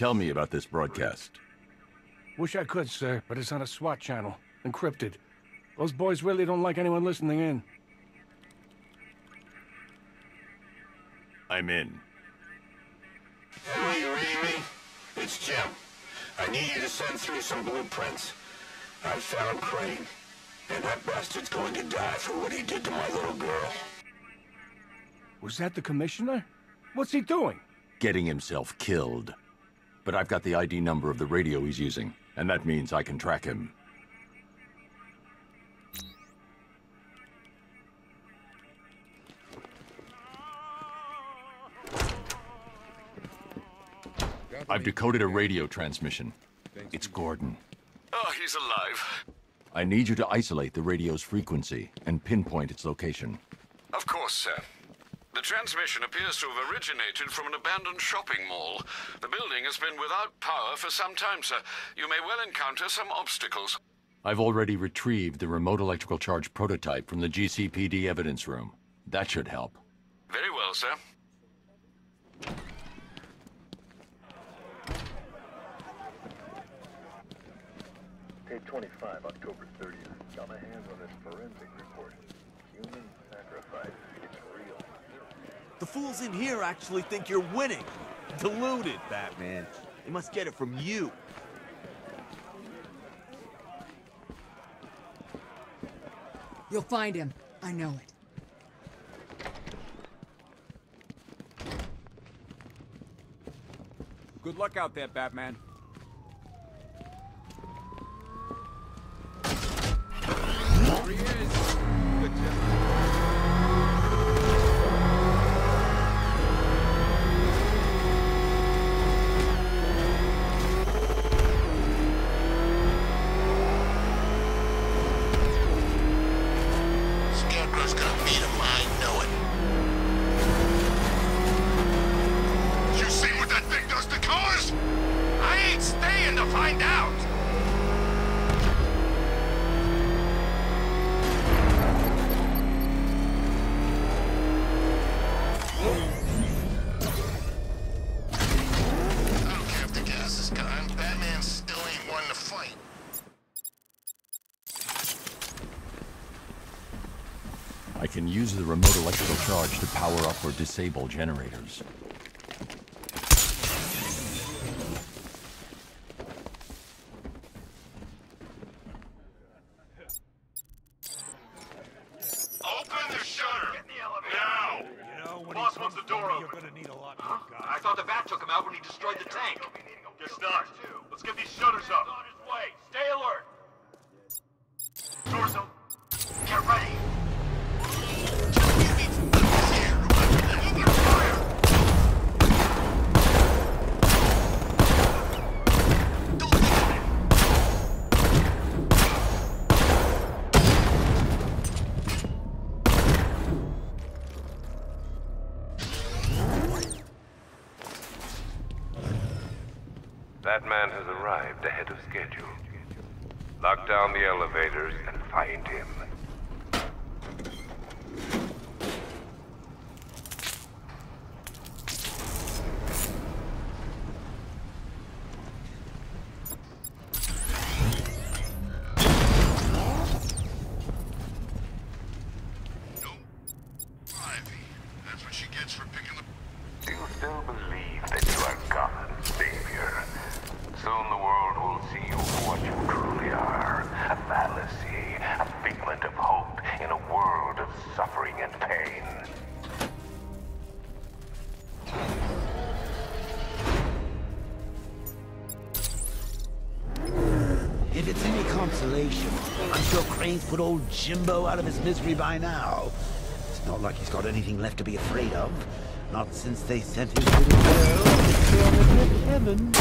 Tell me about this broadcast. Wish I could, sir, but it's on a SWAT channel. Encrypted. Those boys really don't like anyone listening in. I'm in. Are you reading me? It's Jim. I need you to send through some blueprints. I found Crane, and that bastard's going to die for what he did to my little girl. Was that the commissioner? What's he doing? Getting himself killed. But I've got the ID number of the radio he's using, and that means I can track him. I've decoded a radio transmission. It's Gordon. Oh, he's alive. I need you to isolate the radio's frequency and pinpoint its location. Of course, sir. The transmission appears to have originated from an abandoned shopping mall. The building has been without power for some time, sir. You may well encounter some obstacles. I've already retrieved the remote electrical charge prototype from the GCPD evidence room. That should help. Very well, sir. Tape 25, October 30th. Got my hands on this forensic report. Human sacrifice. It's real. The fools in here actually think you're winning. Deluded, Batman. They must get it from you. You'll find him. I know it. Good luck out there, Batman. Use the remote electrical charge to power up or disable generators. Ahead of schedule. Put old Jimbo out of his misery by now. It's not like he's got anything left to be afraid of. Not since they sent his little girl trail heaven.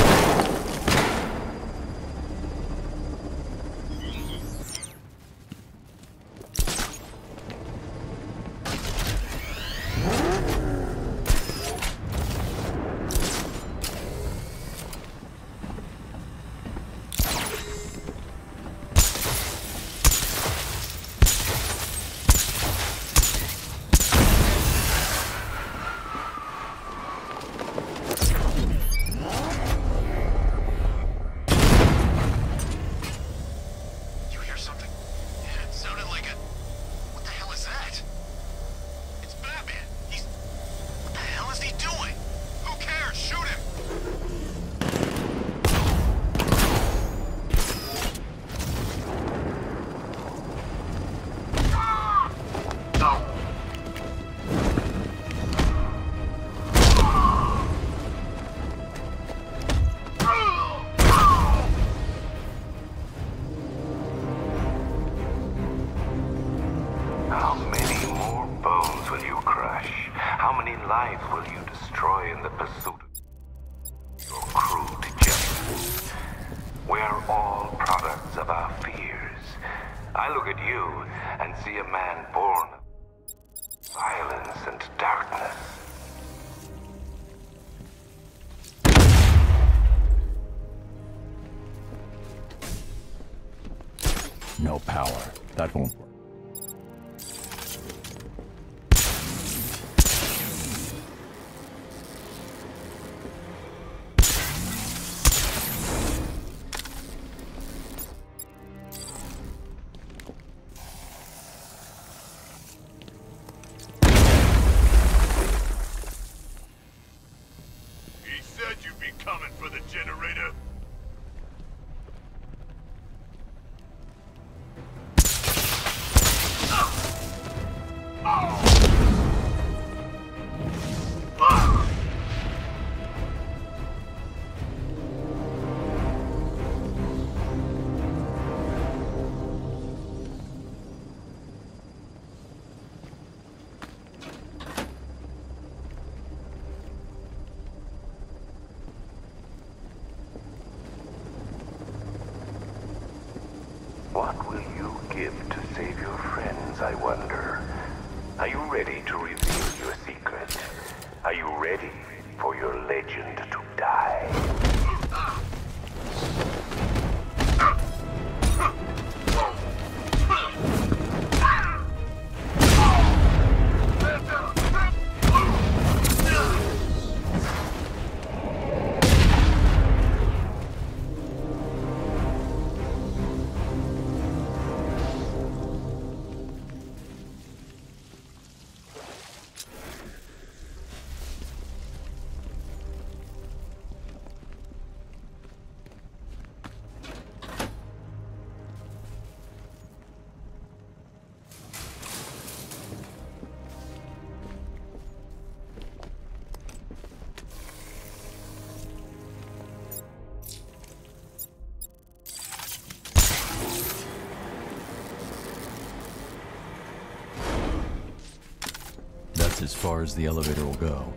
as far as the elevator will go.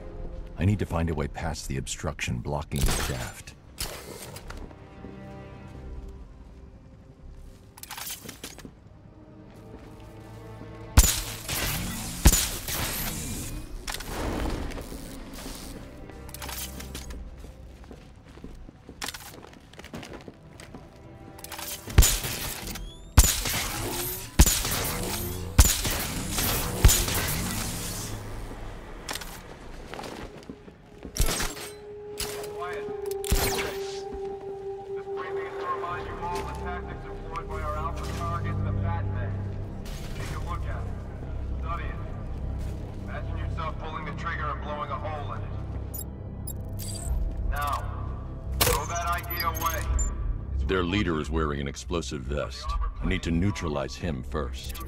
I need to find a way past the obstruction blocking the shaft. Their leader is wearing an explosive vest. I need to neutralize him first.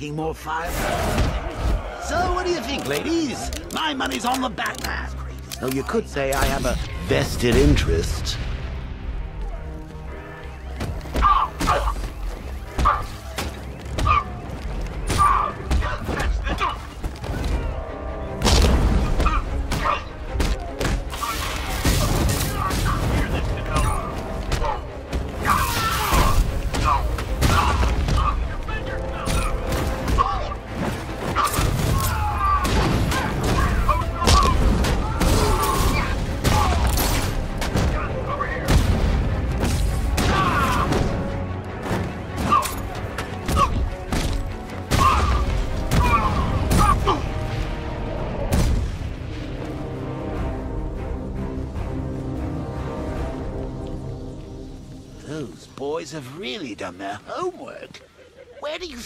Lacking more firepower? So what do you think, ladies? My money's on the Batman. Though you could say I have a vested interest.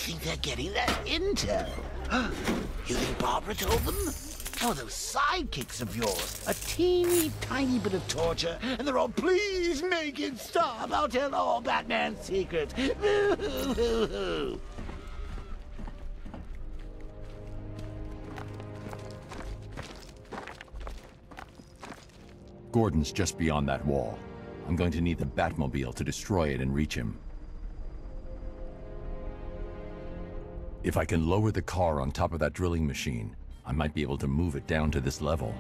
Think they're getting their intel? You think Barbara told them? Oh, those sidekicks of yours. A teeny tiny bit of torture, and they're all, please make it stop. I'll tell all Batman's secrets. Gordon's just beyond that wall. I'm going to need the Batmobile to destroy it and reach him. If I can lower the car on top of that drilling machine, I might be able to move it down to this level.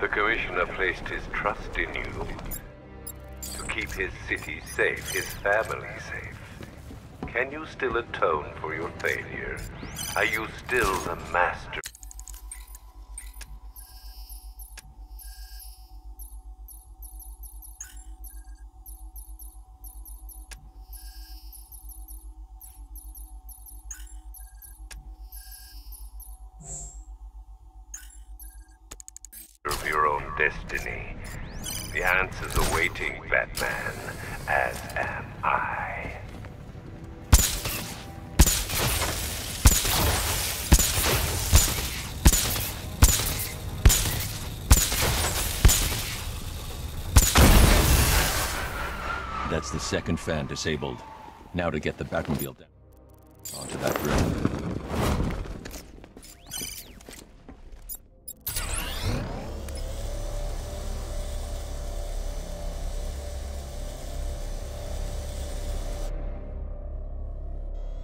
The Commissioner placed his trust in you to keep his city safe, his family safe. Can you still atone for your failure? Are you still the master? Destiny. The answer's awaiting, Batman, as am I. That's the second fan disabled. Now to get the Batmobile down onto that bridge.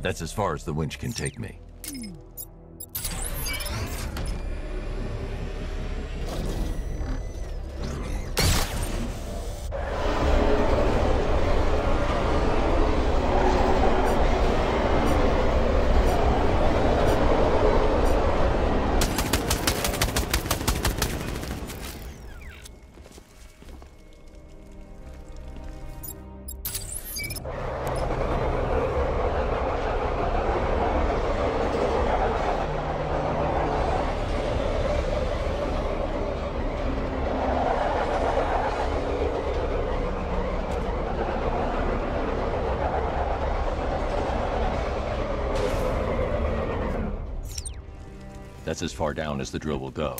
That's as far as the winch can take me. That's as far down as the drill will go.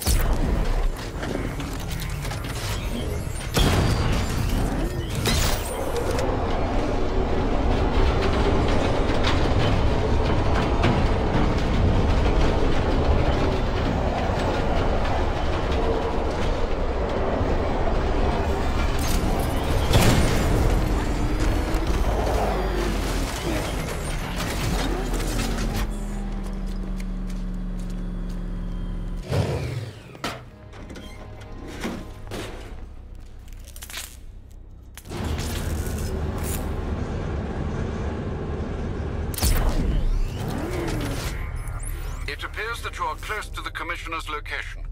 Appears you are close to the Commissioner's location.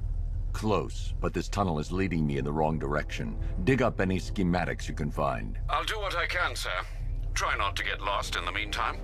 Close, but this tunnel is leading me in the wrong direction. Dig up any schematics you can find. I'll do what I can, sir. Try not to get lost in the meantime.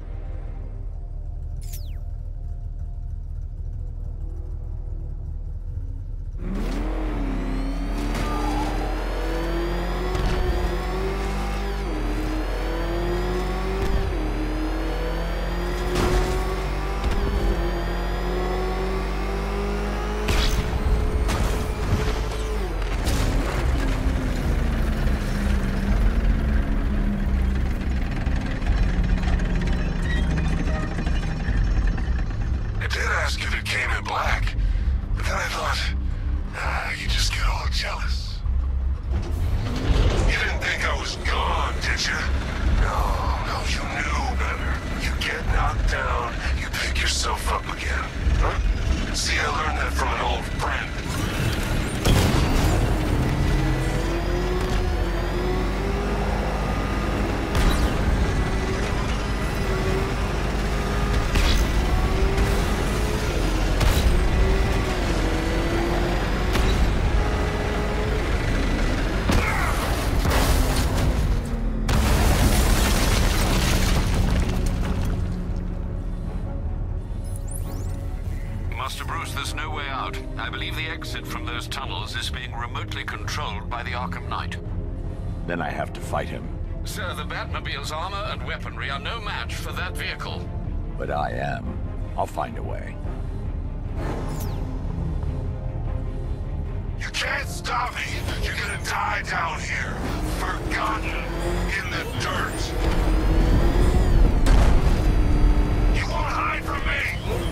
Sir, the Batmobile's armor and weaponry are no match for that vehicle. But I am. I'll find a way. You can't stop me! You're gonna die down here! Forgotten! In the dirt! You won't hide from me!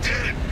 did it!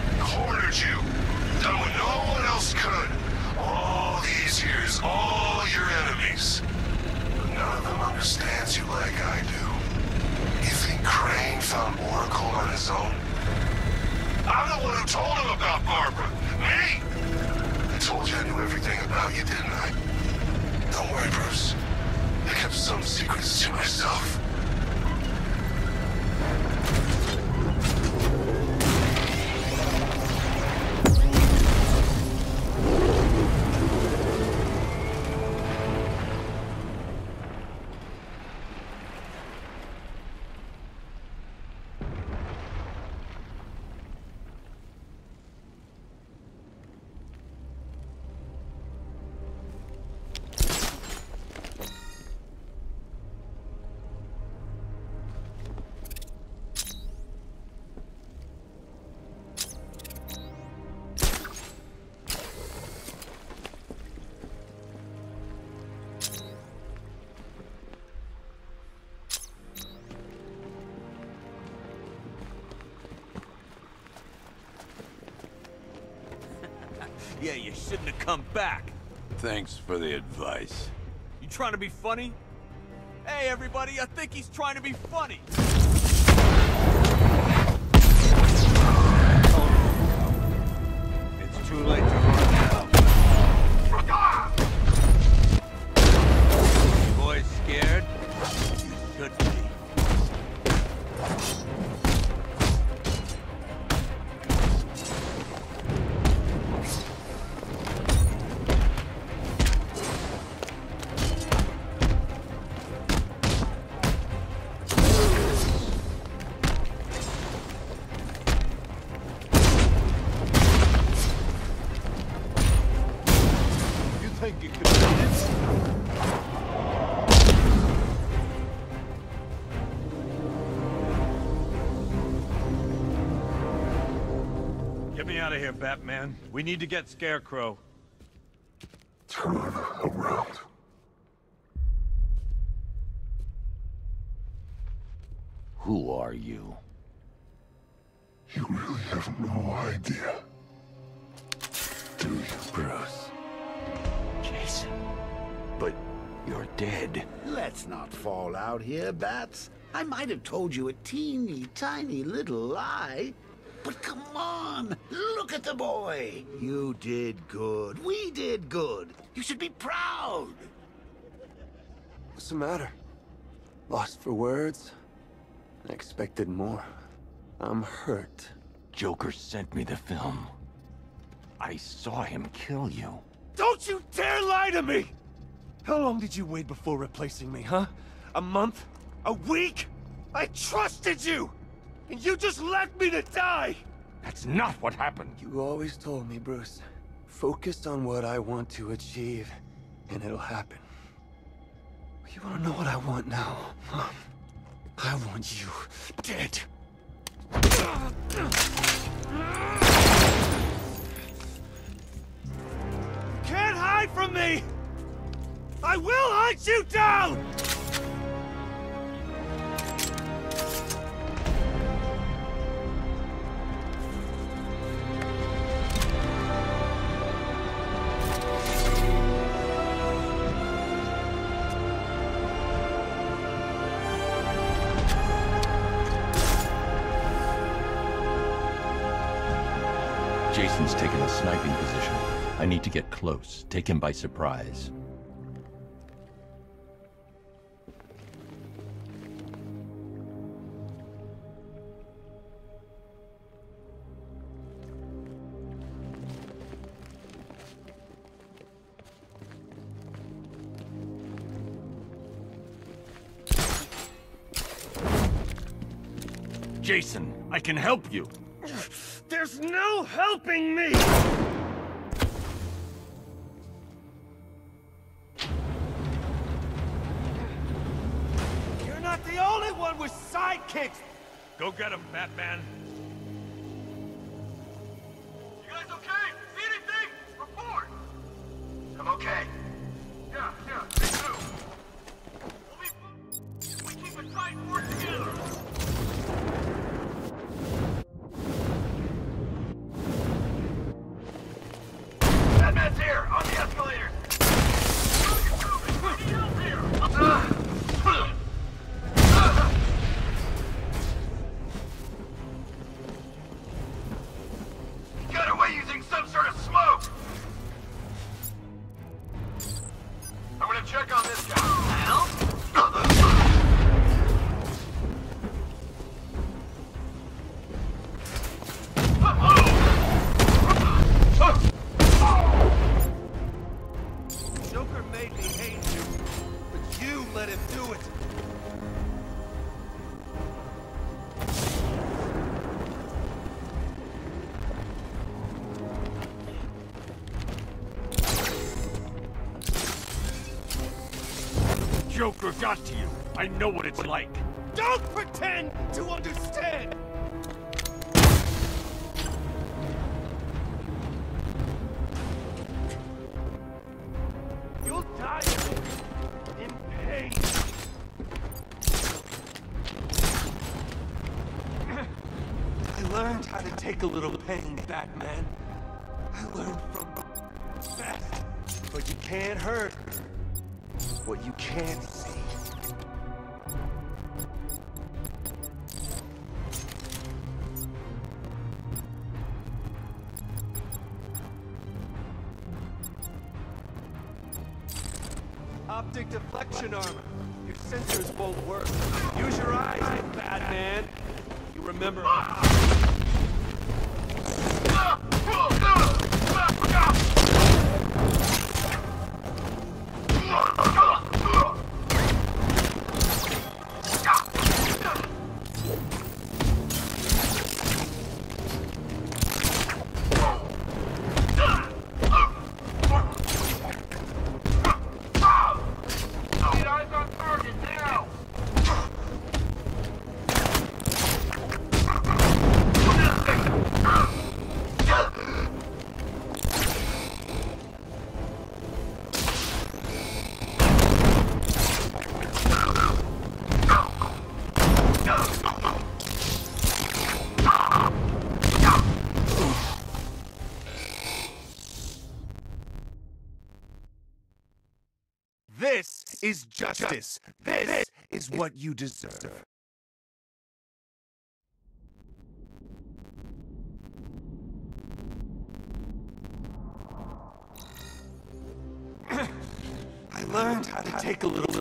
You shouldn't have come back. Thanks for the advice. You trying to be funny? Hey, everybody, I think he's trying to be funny. It's too late of here, Batman. We need to get Scarecrow. Turn around. Who are you? You really have no idea. Do you, Bruce? Jason. But you're dead. Let's not fall out here, Bats. I might have told you a teeny tiny little lie. But come on, look at the boy. You did good. We did good. You should be proud. What's the matter? Lost for words? I expected more. I'm hurt. Joker sent me the film. I saw him kill you. Don't you dare lie to me! How long did you wait before replacing me, huh? A month? A week? I trusted you! And you just left me to die! That's not what happened. You always told me, Bruce. Focus on what I want to achieve, and it'll happen. You wanna know what I want now? Huh? I want you dead. Can't hide from me! I will hunt you down! Jason's taken a sniping position. I need to get close, take him by surprise. Jason, I can help you. There's no helping me! You're not the only one with sidekicks! Go get him, Batman! Joker got to you. I know what it's like. Don't pretend to understand! You'll die in pain. I learned how to take a little pain, Batman. I learned from best. But you can't hurt what you can't This is justice. This is what you deserve. I learned how to take a little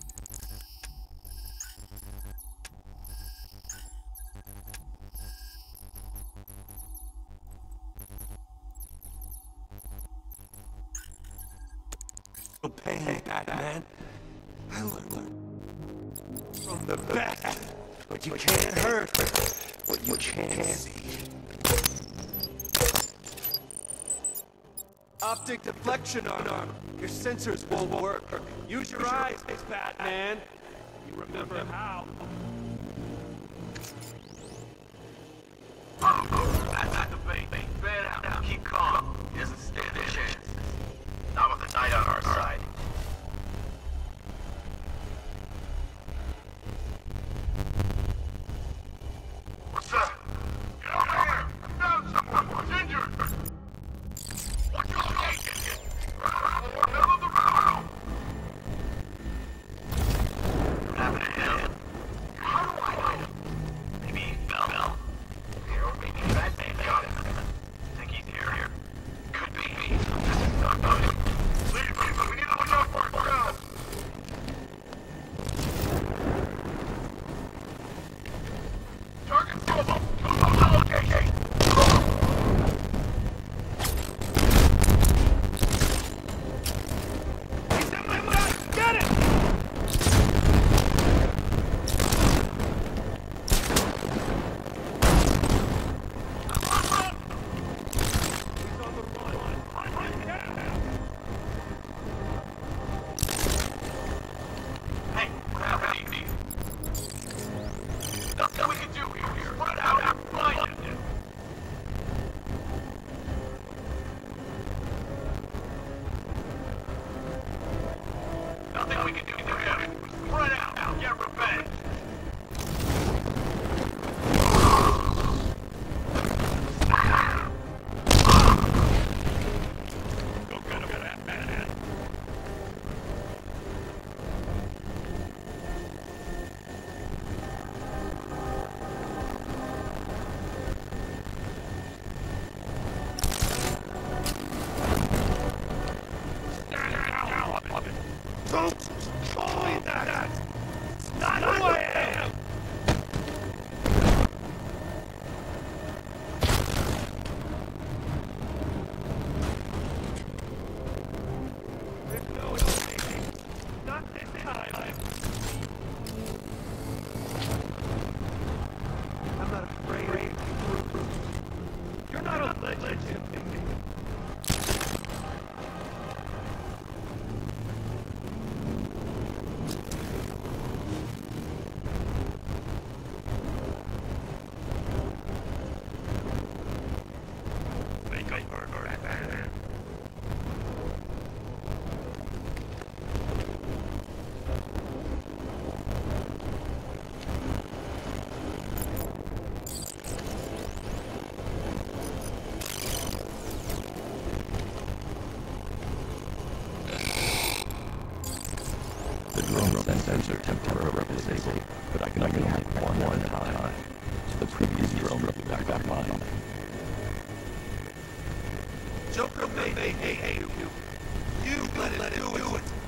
reflection arm. Your sensors won't work. Use your eyes, Batman. You remember how. Previous drone will be back online. Joker may you. You let it do it.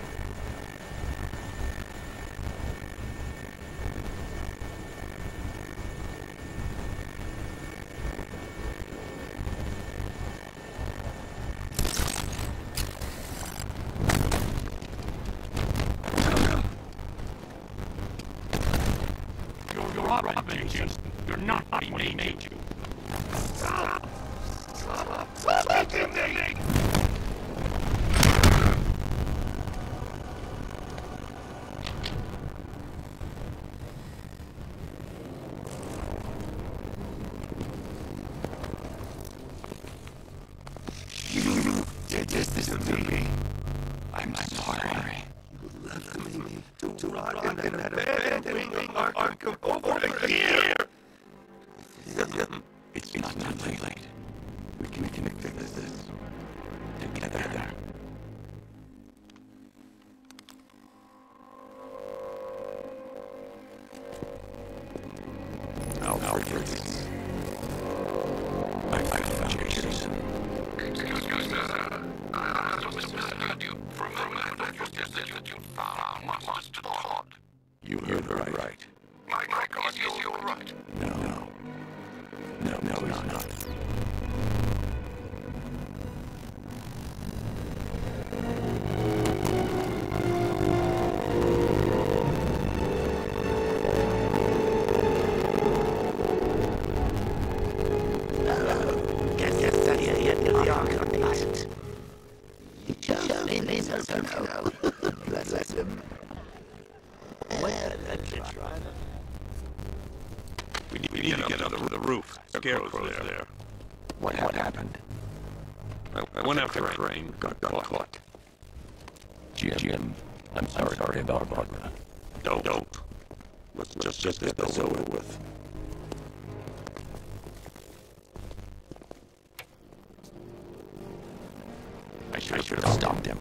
Let him. Where the? We need, we need to get up to the roof. Scarecrow's there. What, what happened? I, I went after Crane. Got, got caught. Jim, Jim, I'm sorry, sorry about Barbara. Don't, don't. Let's just, just get this over with. I should have stopped him.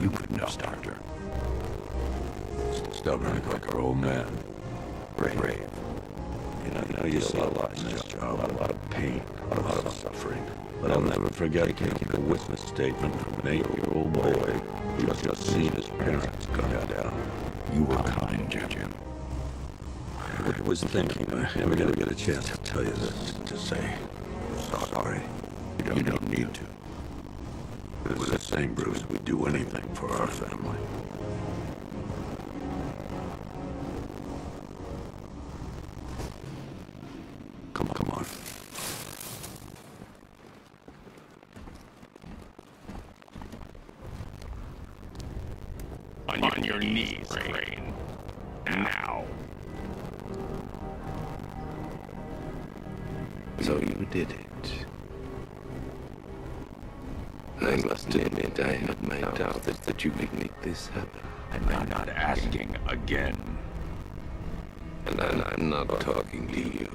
You have stopped her. Stubborn like our old man. Brave. Brave. You know, you know, you saw a lot in this job, a lot of pain, a lot of suffering. But I'll never forget taking a witness statement from an eight-year-old boy who had just seen his parents gunned down. You were kind, Jim. I was thinking uh, I never gonna get a chance to tell you this, to say sorry. You don't, you don't need to. It was the same, Bruce. We'd do anything for our family. This happen. And I'm not asking again. And I'm not talking to you.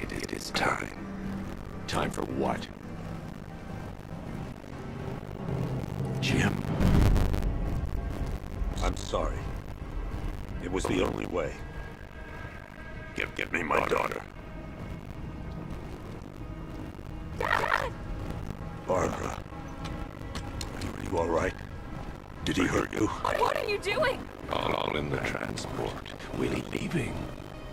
It, it is time. Time for what? Jim. I'm sorry. It was the only way. Give, give me my daughter. Did he hurt you? What are you doing? All, all in the transport. We're leaving.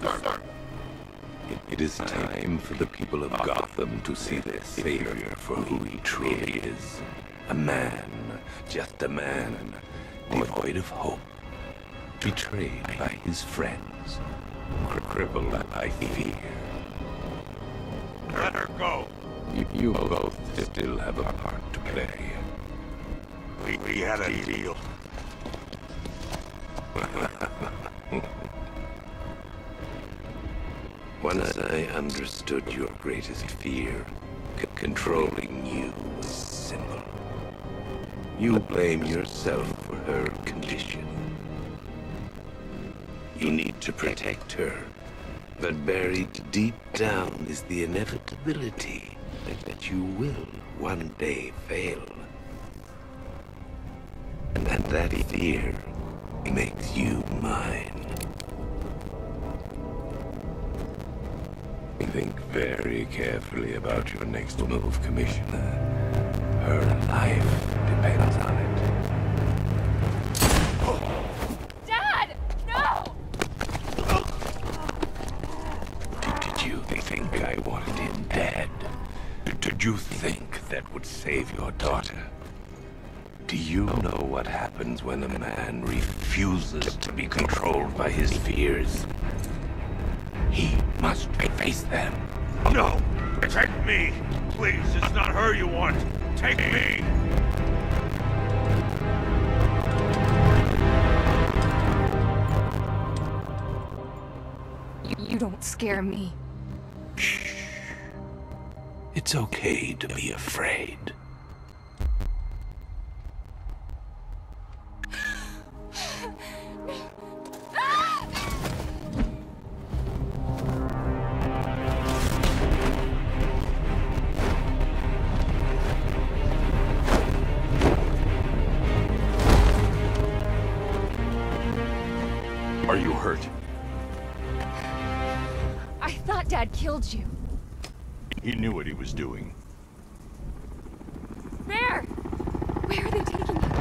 It, it is time for the people of Gotham to see their savior for who he truly is. A man, just a man, devoid of hope, betrayed by his friends, crippled by fear. Let her go. You, you both still have a part to play. We, we had a deal. Once I understood your greatest fear, controlling you was simple. You blame yourself for her condition. You need to protect her. But buried deep down is the inevitability that you will one day fail. That, fear makes you mine. Think very carefully about your next move, Commissioner. Her life depends on it. Dad! No! Did, did you think I wanted him dead? Did, did you think that would save your daughter? Do you know what happens when a man refuses to be controlled by his fears? He must face them. No! Take me! Please, it's not her you want. Take me! You, you don't scare me. It's okay to be afraid. I thought Dad killed you. He knew what he was doing. There! Where are they taking you?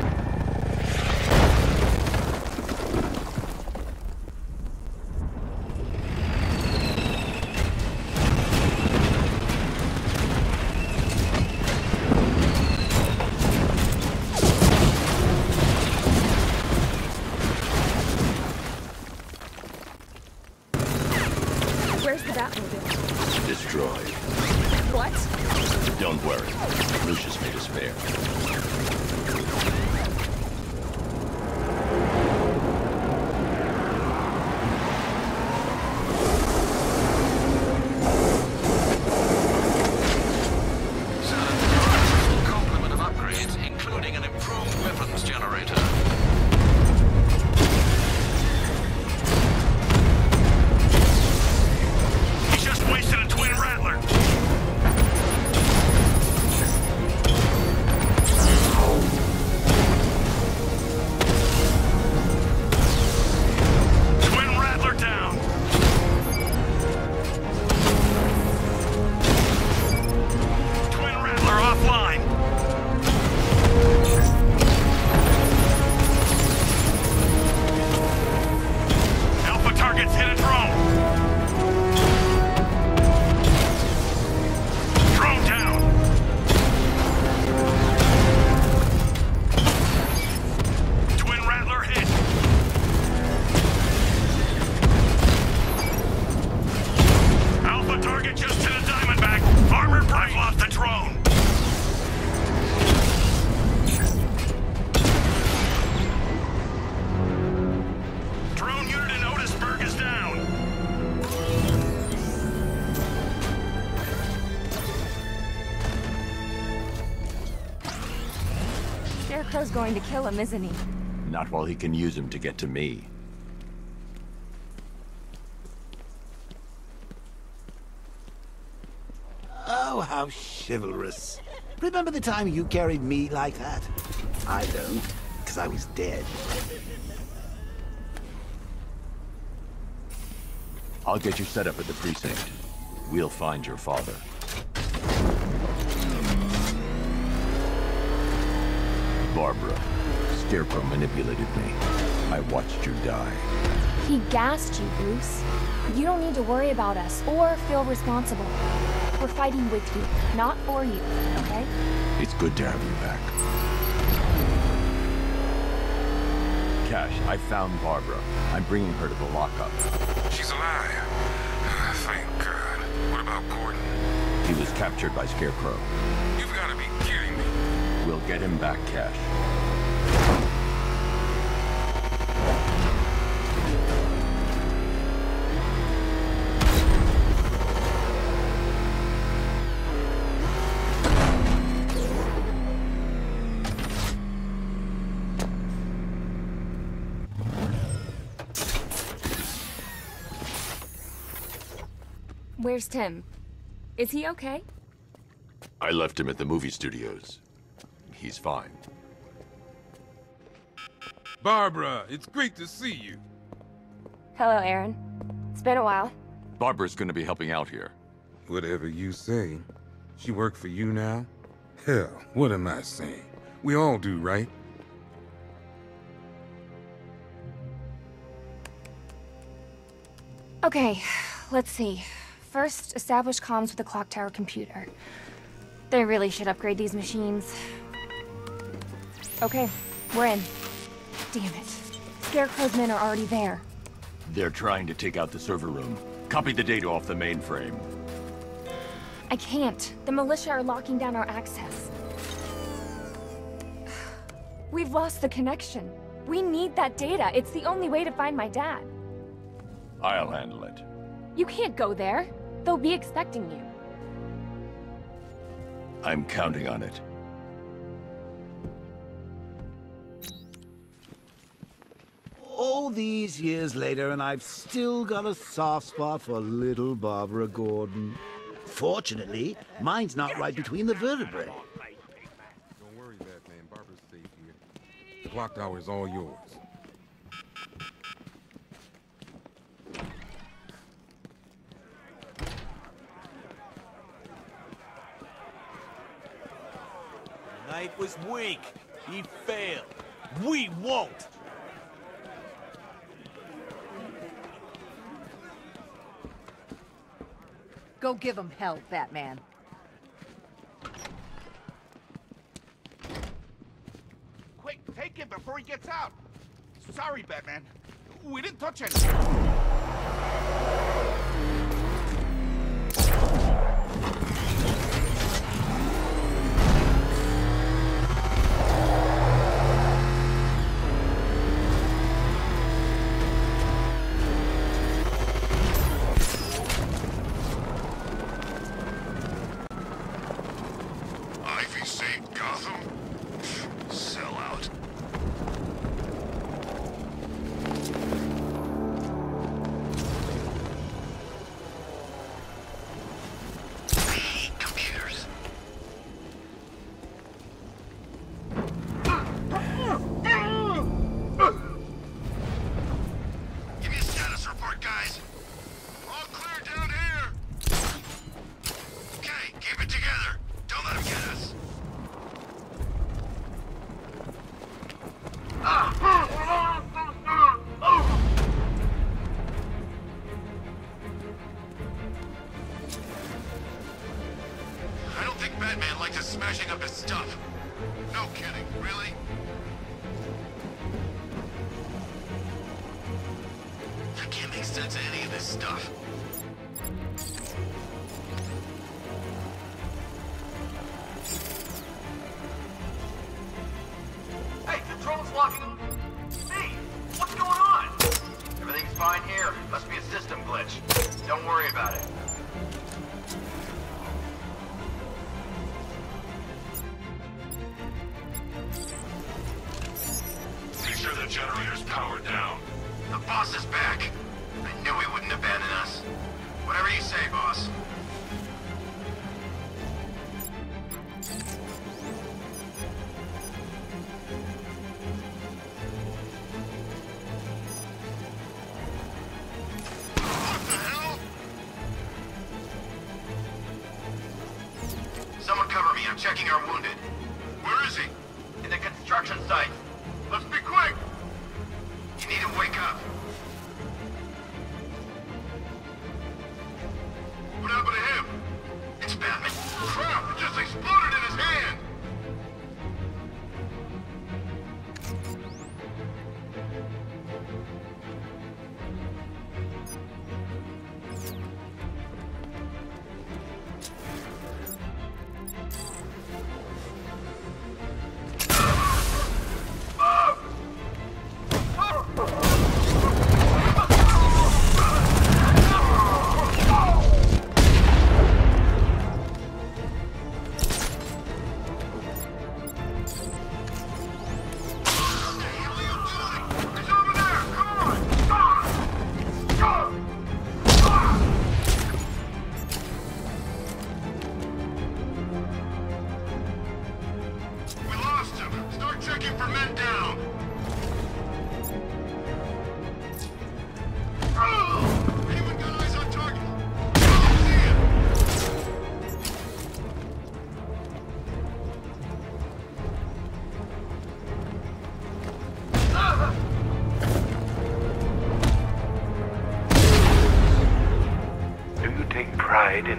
Going to kill him, isn't he? Not while he can use him to get to me. Oh, Oh, how chivalrous. Remember the time you carried me like that? I don't, because I was dead. I'll get you set up at the precinct. We'll find your father. Barbara, Scarecrow manipulated me. I watched you die. He gassed you, Bruce. You don't need to worry about us or feel responsible. We're fighting with you, not for you, okay? It's good to have you back. Cash, I found Barbara. I'm bringing her to the lockup. She's alive. Thank God. What about Gordon? He was captured by Scarecrow. You've got to be kidding me. We'll get him back, Cash. Where's Tim? Is he okay? I left him at the movie studios. He's fine. Barbara, it's great to see you. Hello, Aaron. It's been a while. Barbara's gonna be helping out here. Whatever you say. She work for you now? Hell, what am I saying? We all do, right? Okay, let's see. First, establish comms with the clock tower computer. They really should upgrade these machines. Okay, we're in. Damn it. Scarecrow's men are already there. They're trying to take out the server room. Copy the data off the mainframe. I can't. The militia are locking down our access. We've lost the connection. We need that data. It's the only way to find my dad. I'll handle it. You can't go there. They'll be expecting you. I'm counting on it. All these years later, and I've still got a soft spot for little Barbara Gordon. Fortunately, mine's not right between the vertebrae. Don't worry, Batman. Barbara's safe here. The clock tower is all yours. Knight was weak. He failed. We won't. Go give him hell, Batman. Quick, take him before he gets out. Sorry, Batman. We didn't touch anything. Construction site.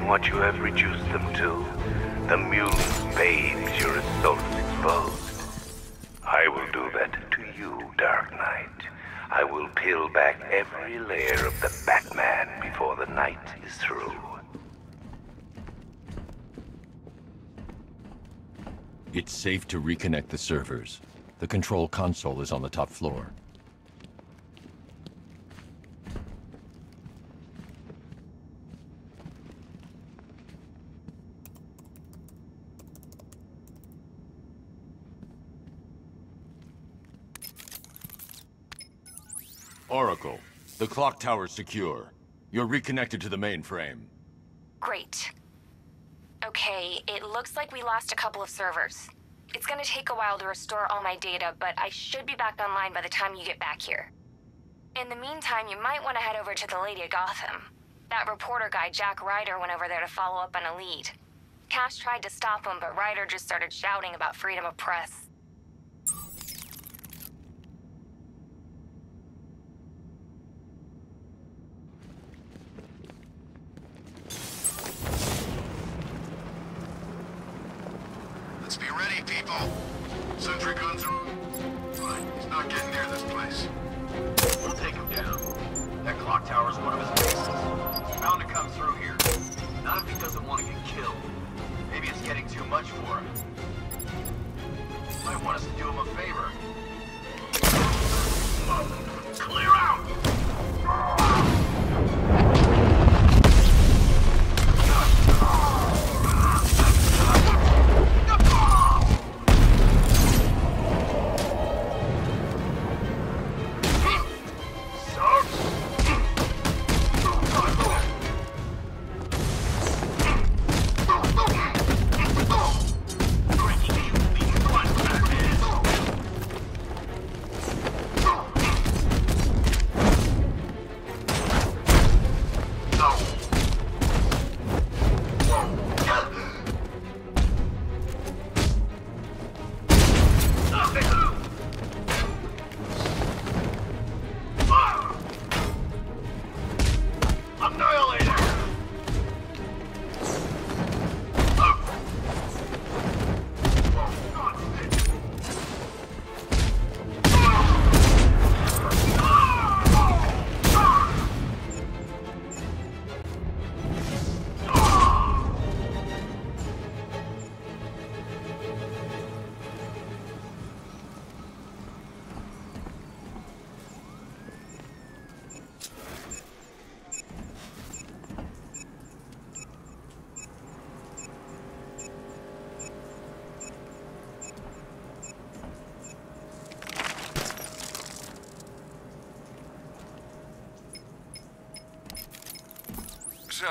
What you have reduced them to? The mule babes your assaults exposed. I will do that to you, Dark Knight. I will peel back every layer of the Batman before the night is through. It's safe to reconnect the servers. The control console is on the top floor. Oracle, the clock tower's secure. You're reconnected to the mainframe. Great. Okay, it looks like we lost a couple of servers. It's gonna take a while to restore all my data, but I should be back online by the time you get back here. In the meantime, you might want to head over to the Lady of Gotham. That reporter guy, Jack Ryder, went over there to follow up on a lead. Cash tried to stop him, but Ryder just started shouting about freedom of press.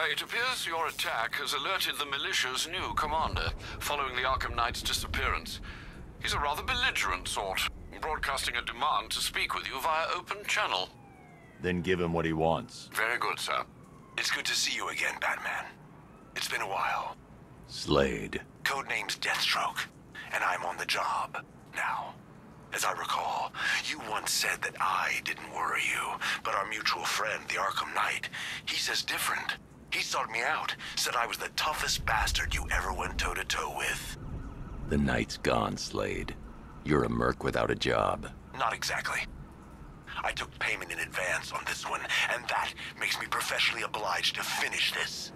It appears your attack has alerted the militia's new commander, following the Arkham Knight's disappearance. He's a rather belligerent sort, broadcasting a demand to speak with you via open channel. Then give him what he wants. Very good, sir. It's good to see you again, Batman. It's been a while. Slade. Codename's Deathstroke, and I'm on the job now. As I recall, you once said that I didn't worry you, but our mutual friend, the Arkham Knight, he says different. He sought me out, said I was the toughest bastard you ever went toe-to-toe with. The Knight's gone, Slade. You're a merc without a job. Not exactly. I took payment in advance on this one, and that makes me professionally obliged to finish this.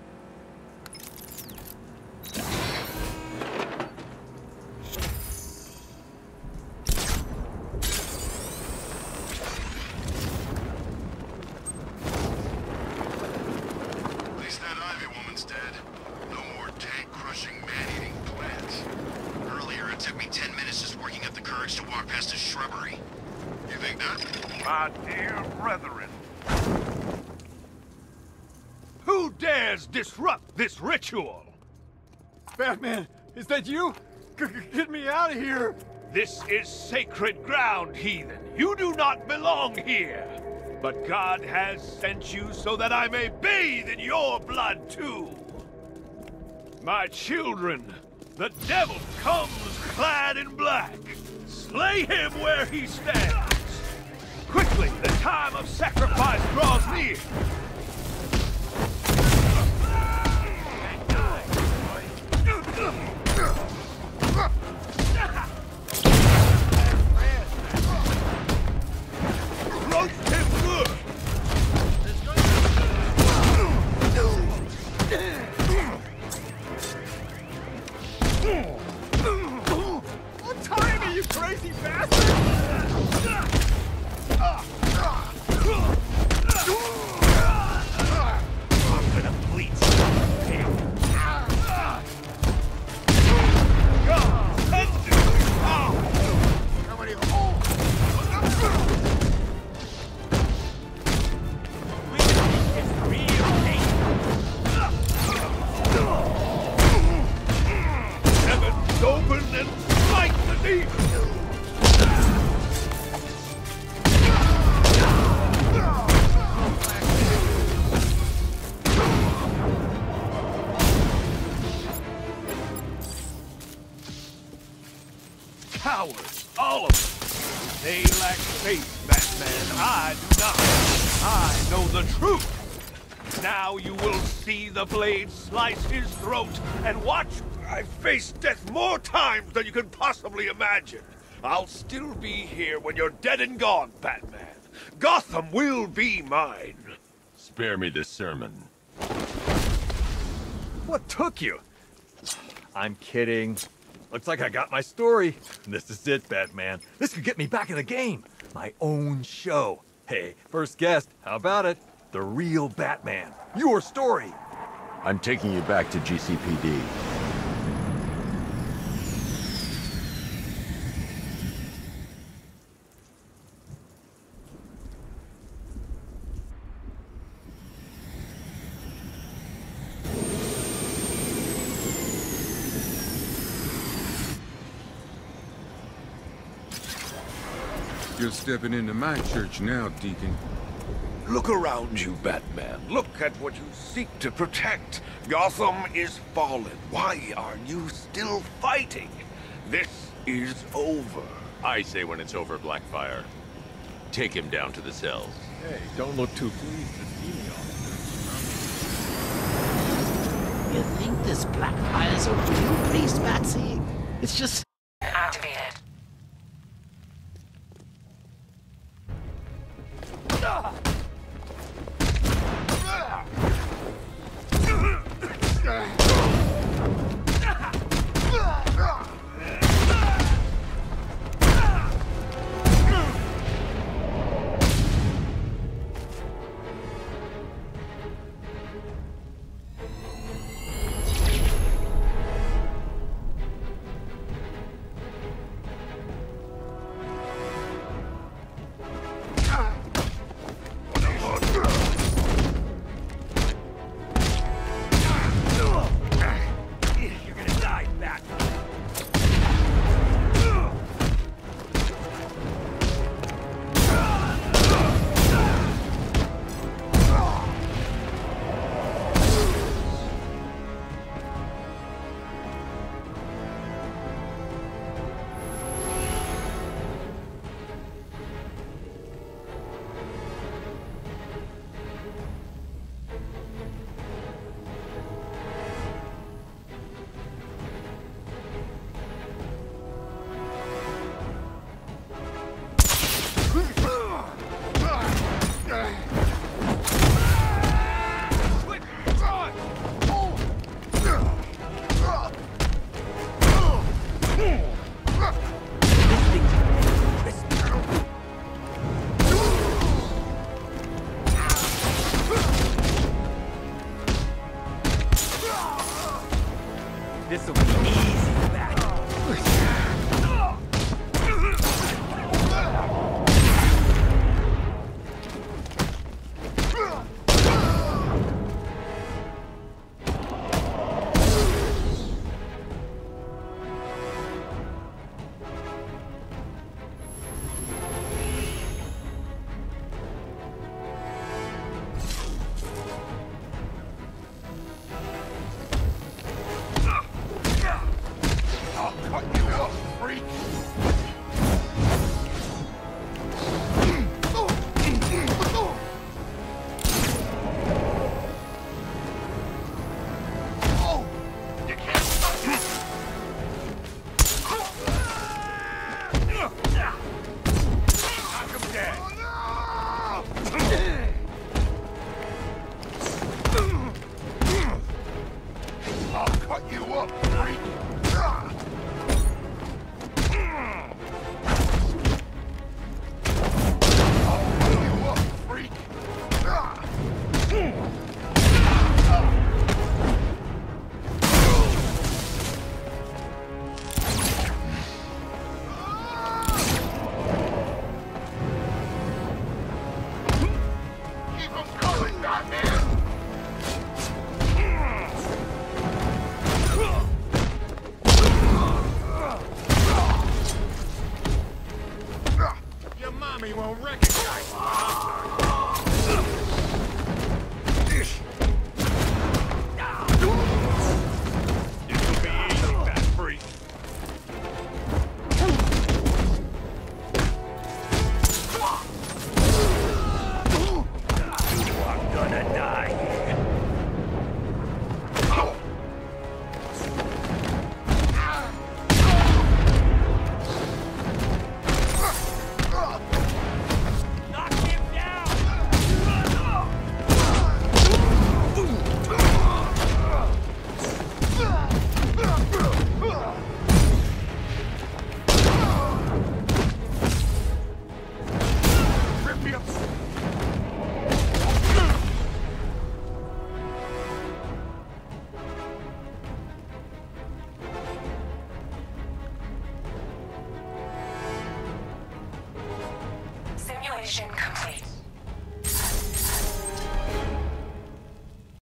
Courage to walk past a shrubbery. You think that? My dear brethren. Who dares disrupt this ritual? Batman, is that you? G get me out of here! This is sacred ground, heathen. You do not belong here. But God has sent you so that I may bathe in your blood too. My children, the devil comes clad in black. Slay him where he stands. Quickly, the time of sacrifice draws near. Crazy bastard! The blade slice his throat and watch. I've faced death more times than you can possibly imagine. I'll still be here when you're dead and gone, Batman. Gotham will be mine. Spare me the sermon. What took you? I'm kidding. Looks like I got my story. This is it, Batman. This could get me back in the game. My own show. Hey, first guest, how about it? The real Batman. Your story. I'm taking you back to GCPD. You're stepping into my church now, Deacon. Look around you, Batman. Look at what you seek to protect. Gotham is fallen. Why are you still fighting? This is over. I say when it's over, Blackfire. Take him down to the cells. Hey, don't look too pleased to see me on You think this Blackfire's a real priest, Batsy? It's just...